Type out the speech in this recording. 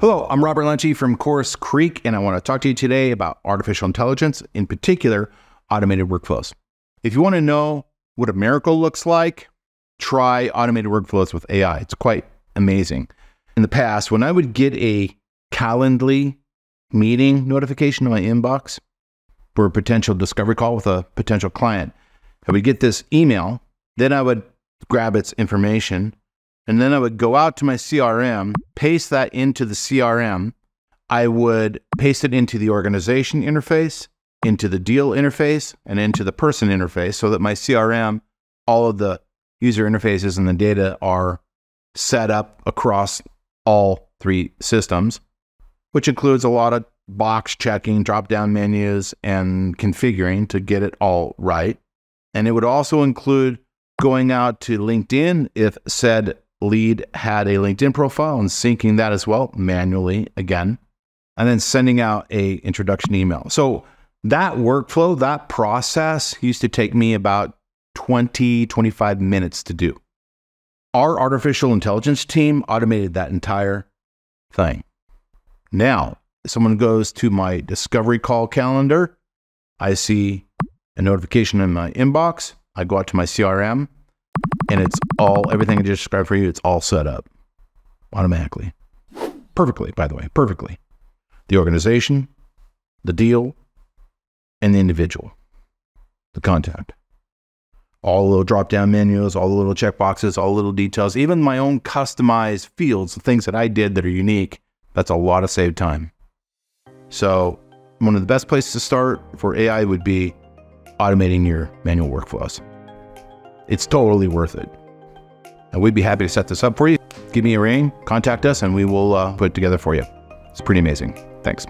Hello, I'm Robert Lunte from CourseCreek, and I want to talk to you today about artificial intelligence, in particular, automated workflows. If you want to know what a miracle looks like, try automated workflows with AI. It's quite amazing. In the past, when I would get a Calendly meeting notification in my inbox for a potential discovery call with a potential client, I would get this email. Then I would grab its information and then I would go out to my CRM, paste that into the CRM. I would paste it into the organization interface, into the deal interface, and into the person interface so that my CRM, all of the user interfaces and the data are set up across all three systems, which includes a lot of box checking, drop down menus, and configuring to get it all right. And it would also include going out to LinkedIn if said lead had a LinkedIn profile and syncing that as well manually again, and then sending out a introduction email. So that workflow, that process used to take me about 20, 25 minutes to do. Our artificial intelligence team automated that entire thing. Now, someone goes to my discovery call calendar, I see a notification in my inbox, I go out to my CRM, and it's all everything I just described for you. It's all set up automatically, perfectly. By the way, perfectly. The organization, the deal, and the individual, the contact. All the little drop down menus, all the little check boxes, all the little details, even my own customized fields, the things that I did that are unique. That's a lot of saved time. So, one of the best places to start for AI would be automating your manual workflows. It's totally worth it. And we'd be happy to set this up for you. Give me a ring, contact us, and we will uh, put it together for you. It's pretty amazing. Thanks.